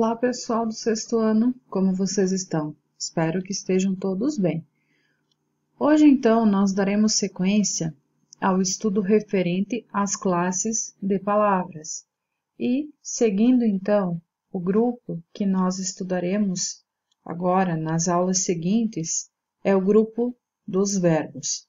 Olá, pessoal do sexto ano, como vocês estão? Espero que estejam todos bem. Hoje, então, nós daremos sequência ao estudo referente às classes de palavras. E, seguindo então o grupo que nós estudaremos agora nas aulas seguintes, é o grupo dos verbos.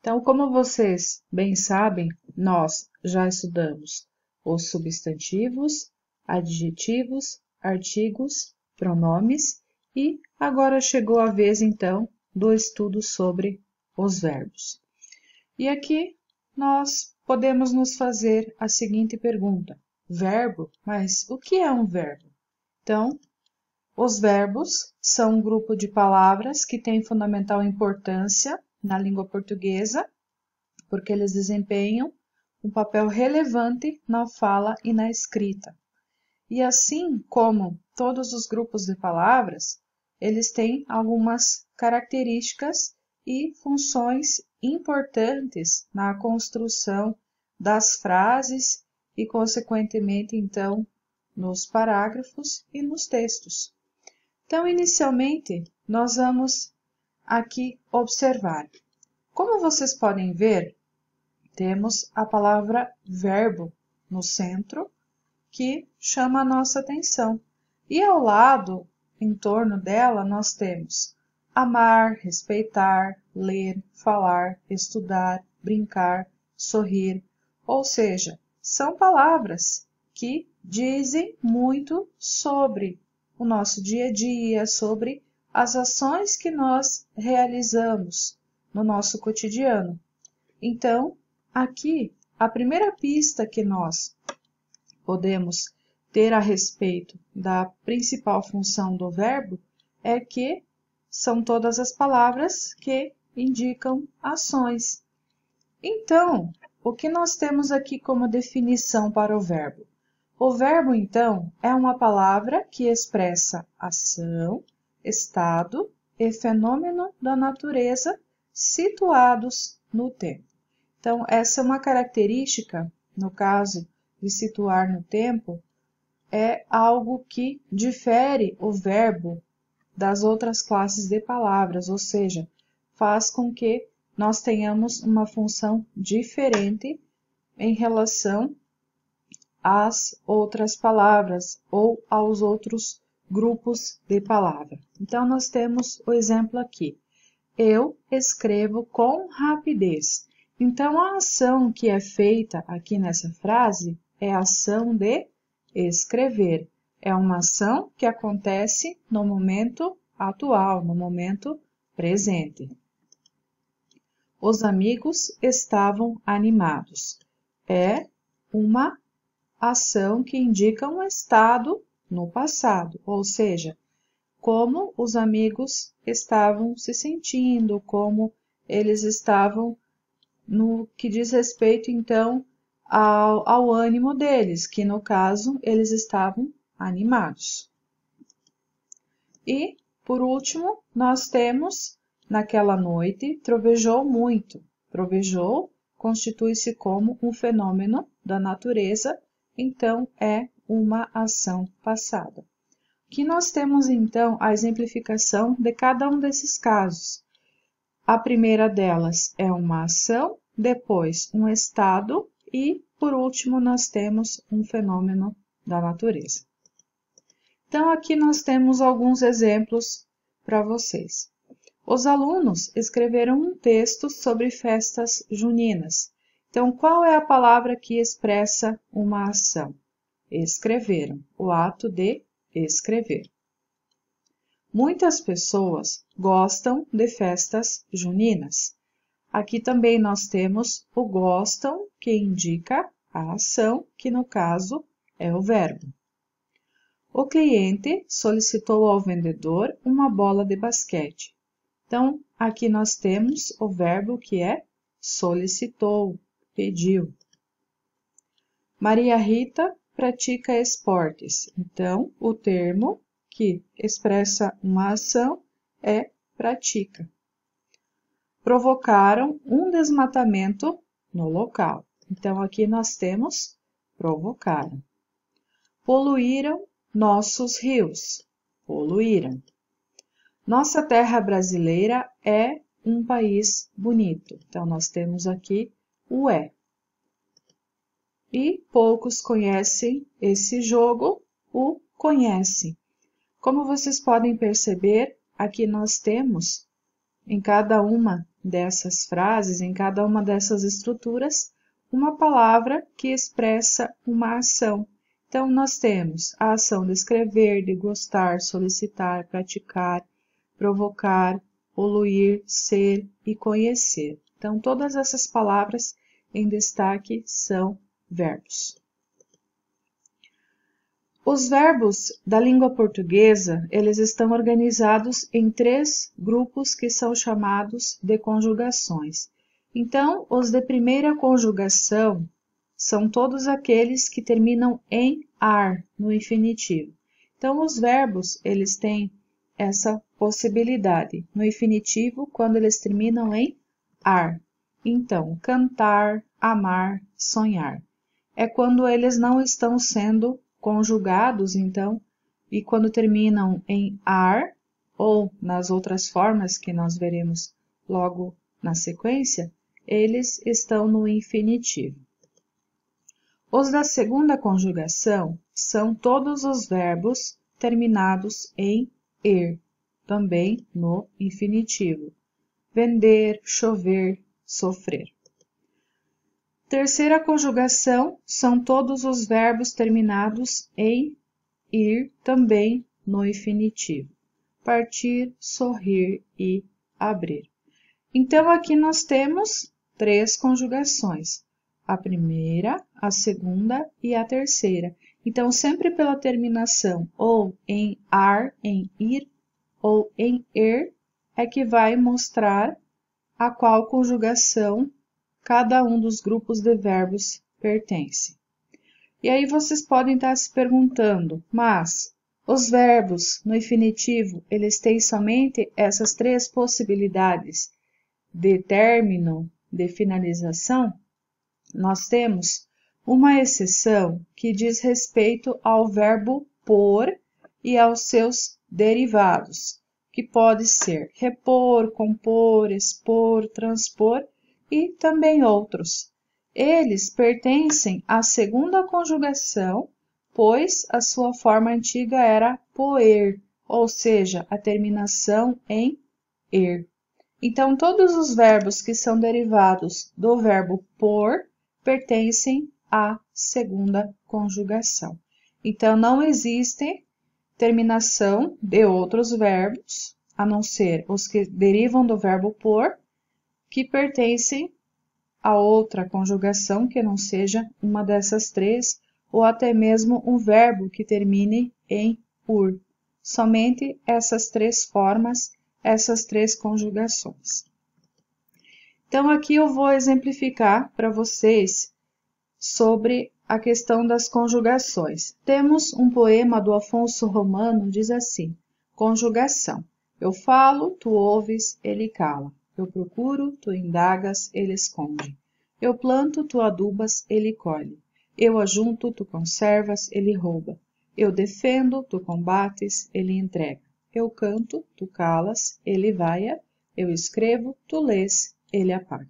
Então, como vocês bem sabem, nós já estudamos os substantivos, adjetivos, artigos, pronomes e agora chegou a vez então do estudo sobre os verbos. E aqui nós podemos nos fazer a seguinte pergunta: verbo, mas o que é um verbo? Então, os verbos são um grupo de palavras que tem fundamental importância na língua portuguesa, porque eles desempenham um papel relevante na fala e na escrita. E assim como todos os grupos de palavras, eles têm algumas características e funções importantes na construção das frases e, consequentemente, então, nos parágrafos e nos textos. Então, inicialmente, nós vamos aqui observar. Como vocês podem ver, temos a palavra verbo no centro, que chama a nossa atenção. E ao lado, em torno dela, nós temos amar, respeitar, ler, falar, estudar, brincar, sorrir, ou seja, são palavras que dizem muito sobre o nosso dia a dia, sobre as ações que nós realizamos no nosso cotidiano. Então, Aqui, a primeira pista que nós podemos ter a respeito da principal função do verbo é que são todas as palavras que indicam ações. Então, o que nós temos aqui como definição para o verbo? O verbo, então, é uma palavra que expressa ação, estado e fenômeno da natureza situados no tempo. Então, essa é uma característica, no caso de situar no tempo, é algo que difere o verbo das outras classes de palavras, ou seja, faz com que nós tenhamos uma função diferente em relação às outras palavras ou aos outros grupos de palavra. Então, nós temos o exemplo aqui. Eu escrevo com rapidez. Então, a ação que é feita aqui nessa frase é a ação de escrever. É uma ação que acontece no momento atual, no momento presente. Os amigos estavam animados. É uma ação que indica um estado no passado, ou seja, como os amigos estavam se sentindo, como eles estavam no que diz respeito, então, ao, ao ânimo deles, que no caso eles estavam animados. E, por último, nós temos naquela noite trovejou muito. Trovejou constitui-se como um fenômeno da natureza, então é uma ação passada. Que nós temos então a exemplificação de cada um desses casos. A primeira delas é uma ação depois um estado e, por último, nós temos um fenômeno da natureza. Então, aqui nós temos alguns exemplos para vocês. Os alunos escreveram um texto sobre festas juninas. Então, qual é a palavra que expressa uma ação? Escreveram, o ato de escrever. Muitas pessoas gostam de festas juninas. Aqui também nós temos o gostam, que indica a ação, que no caso é o verbo. O cliente solicitou ao vendedor uma bola de basquete. Então, aqui nós temos o verbo que é solicitou, pediu. Maria Rita pratica esportes. Então, o termo que expressa uma ação é pratica provocaram um desmatamento no local. Então, aqui nós temos provocaram. Poluíram nossos rios poluíram. Nossa terra brasileira é um país bonito. Então, nós temos aqui o é. E poucos conhecem esse jogo, o conhece. Como vocês podem perceber, aqui nós temos em cada uma dessas frases, em cada uma dessas estruturas, uma palavra que expressa uma ação. Então, nós temos a ação de escrever, de gostar, solicitar, praticar, provocar, poluir, ser e conhecer. Então, todas essas palavras em destaque são verbos. Os verbos da língua portuguesa, eles estão organizados em três grupos que são chamados de conjugações. Então, os de primeira conjugação são todos aqueles que terminam em ar, no infinitivo. Então, os verbos, eles têm essa possibilidade no infinitivo quando eles terminam em ar. Então, cantar, amar, sonhar. É quando eles não estão sendo conjugados, então, e quando terminam em ar, ou nas outras formas que nós veremos logo na sequência, eles estão no infinitivo. Os da segunda conjugação são todos os verbos terminados em er, também no infinitivo. Vender, chover, sofrer. Terceira conjugação são todos os verbos terminados em ir, também no infinitivo. Partir, sorrir e abrir. Então, aqui nós temos três conjugações: a primeira, a segunda e a terceira. Então, sempre pela terminação ou em ar, em ir ou em er, é que vai mostrar a qual conjugação cada um dos grupos de verbos pertence. E aí vocês podem estar se perguntando, mas os verbos no infinitivo, eles têm somente essas três possibilidades de término, de finalização? Nós temos uma exceção que diz respeito ao verbo por e aos seus derivados, que pode ser repor, compor, expor, transpor e também outros. Eles pertencem à segunda conjugação, pois a sua forma antiga era poer, ou seja, a terminação em er. Então, todos os verbos que são derivados do verbo por pertencem à segunda conjugação. Então, não existe terminação de outros verbos, a não ser os que derivam do verbo por, que pertencem a outra conjugação que não seja uma dessas três, ou até mesmo um verbo que termine em ur. Somente essas três formas, essas três conjugações. Então, aqui eu vou exemplificar para vocês sobre a questão das conjugações. Temos um poema do Afonso Romano, diz assim: Conjugação. Eu falo, tu ouves, ele cala. Eu procuro, tu indagas, ele esconde. Eu planto, tu adubas, ele colhe. Eu ajunto, tu conservas, ele rouba. Eu defendo, tu combates, ele entrega. Eu canto, tu calas, ele vaia. Eu escrevo, tu lês, ele apaga.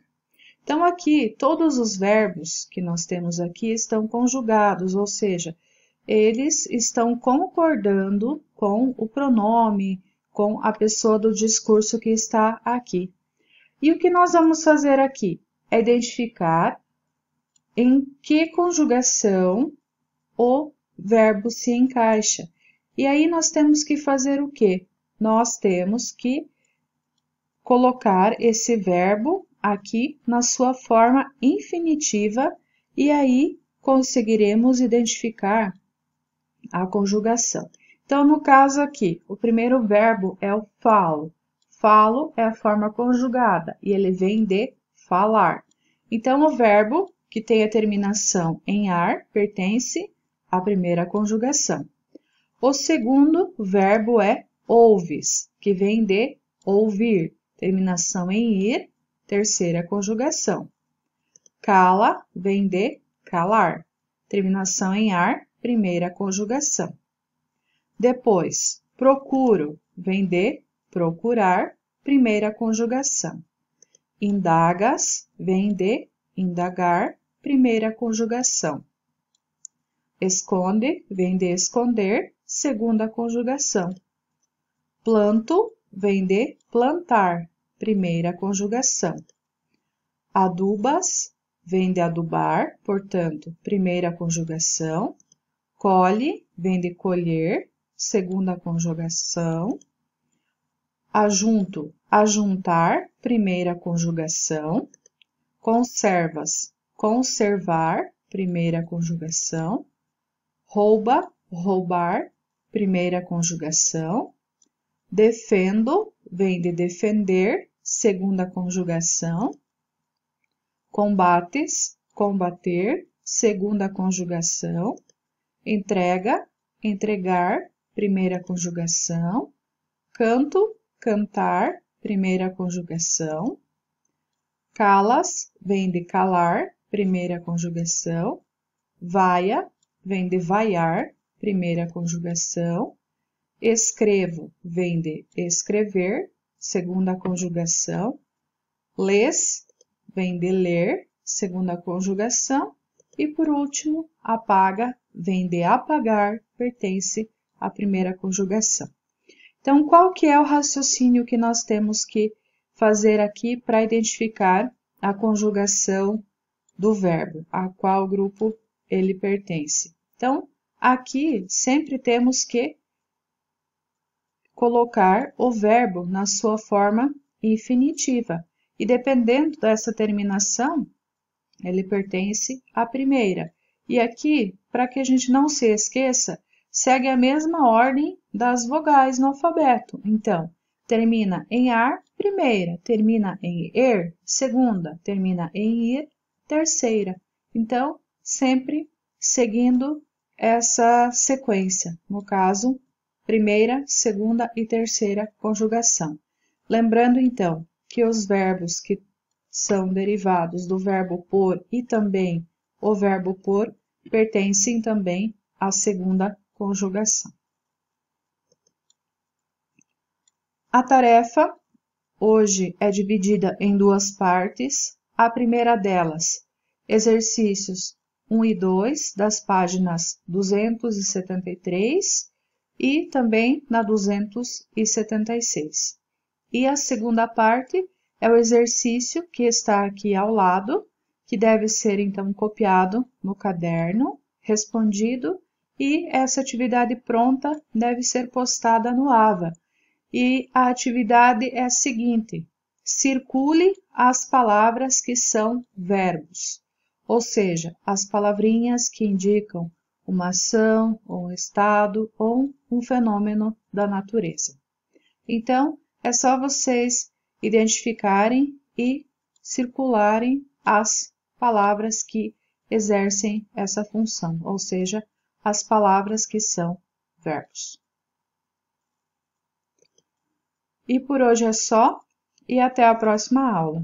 Então, aqui, todos os verbos que nós temos aqui estão conjugados, ou seja, eles estão concordando com o pronome, com a pessoa do discurso que está aqui. E o que nós vamos fazer aqui é identificar em que conjugação o verbo se encaixa. E aí nós temos que fazer o quê? Nós temos que colocar esse verbo aqui na sua forma infinitiva e aí conseguiremos identificar a conjugação. Então, no caso aqui, o primeiro verbo é o falo. Falo é a forma conjugada e ele vem de falar. Então, o verbo que tem a terminação em ar pertence à primeira conjugação. O segundo verbo é ouves, que vem de ouvir, terminação em ir, terceira conjugação. Cala vem de calar, terminação em ar, primeira conjugação. Depois, procuro, vem de procurar, primeira conjugação. Indagas, vem de indagar, primeira conjugação. Esconde, vem de esconder, segunda conjugação. Planto, vem de plantar, primeira conjugação. Adubas, vem de adubar, portanto, primeira conjugação. Colhe, vem de colher, segunda conjugação. Ajunto, ajuntar, primeira conjugação. Conservas, conservar, primeira conjugação. Rouba, roubar, primeira conjugação. Defendo, vem de defender, segunda conjugação. Combates, combater, segunda conjugação. Entrega, entregar, primeira conjugação. Canto, cantar, primeira conjugação. Calas, vem de calar, primeira conjugação. Vaia, vem de vaiar, primeira conjugação. Escrevo vem de escrever, segunda conjugação. Lês vem de ler, segunda conjugação. E por último, apaga vem de apagar, pertence à primeira conjugação. Então, qual que é o raciocínio que nós temos que fazer aqui para identificar a conjugação do verbo, a qual grupo ele pertence? Então, aqui sempre temos que colocar o verbo na sua forma infinitiva. E dependendo dessa terminação, ele pertence à primeira. E aqui, para que a gente não se esqueça, segue a mesma ordem das vogais no alfabeto. Então, termina em ar, primeira, termina em er, segunda, termina em ir, terceira. Então, sempre seguindo essa sequência. No caso, primeira, segunda e terceira conjugação. Lembrando então que os verbos que são derivados do verbo por e também o verbo por pertencem também à segunda conjugação. A tarefa hoje é dividida em duas partes. A primeira delas, exercícios 1 e 2 das páginas 273 e também na 276. E a segunda parte é o exercício que está aqui ao lado, que deve ser então copiado no caderno, respondido e essa atividade pronta deve ser postada no AVA. E a atividade é a seguinte: circule as palavras que são verbos, ou seja, as palavrinhas que indicam uma ação, um estado, ou um fenômeno da natureza. Então, é só vocês identificarem e circularem as palavras que exercem essa função, ou seja, as palavras que são verbos. E por hoje é só, e até a próxima aula.